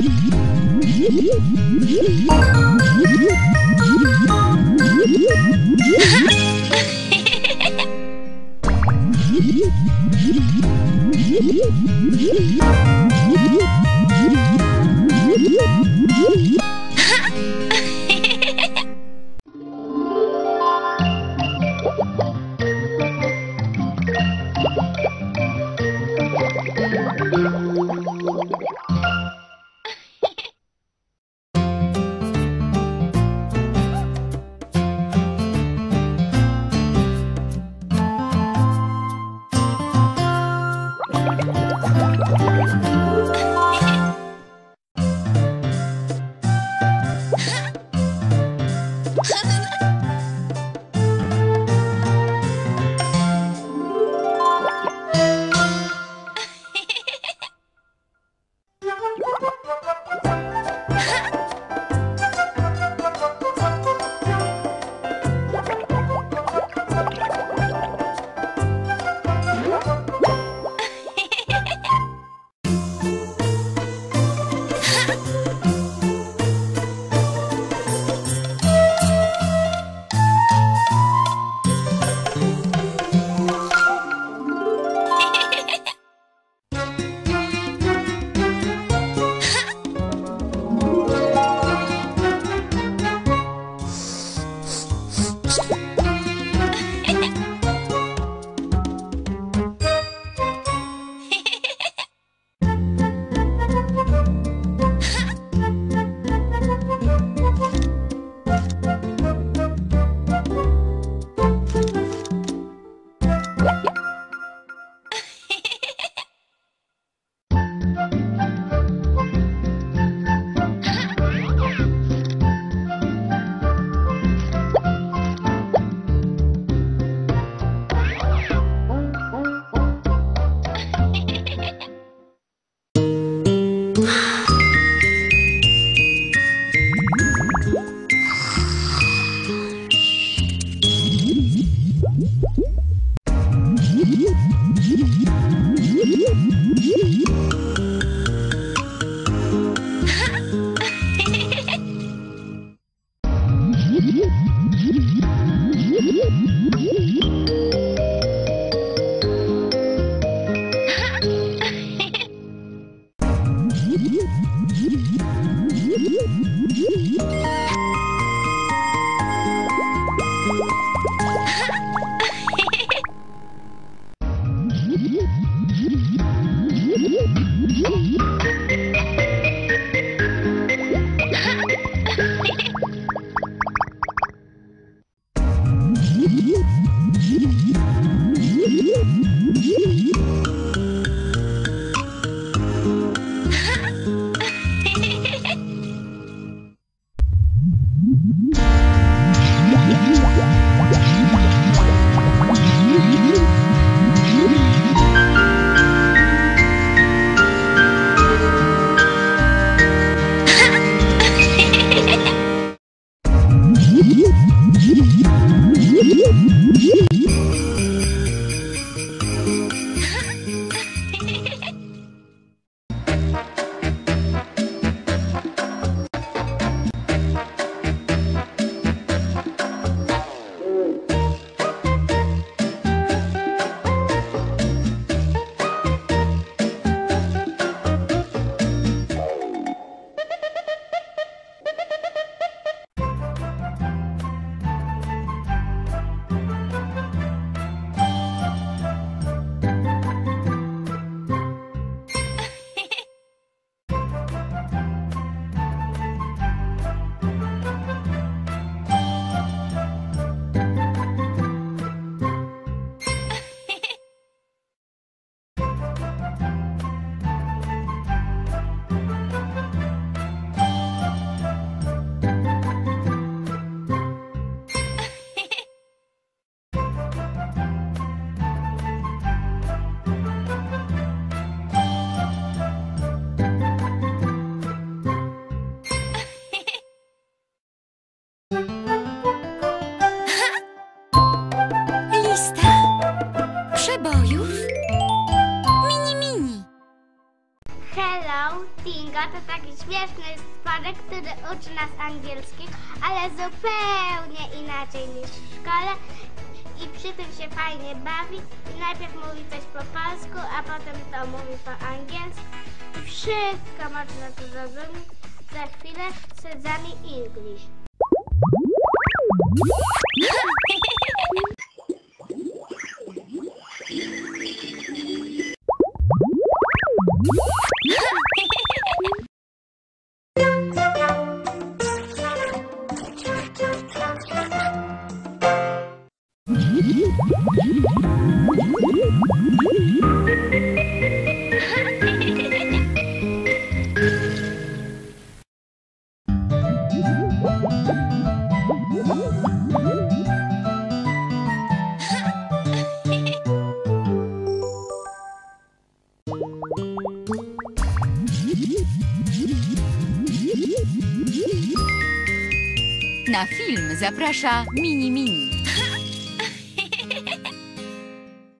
Yeah. Yeah. Yeah. przebojów Mini Mini. Hello, Dingo to taki śmieszny spodek, który uczy nas angielskich, ale zupełnie inaczej niż w szkole i przy tym się fajnie bawi i najpierw mówi coś po polsku, a potem to mówi po angielsku i wszystko można tu zrozumieć. Za chwilę Sezami English. Na film zaprasza Mini Mini.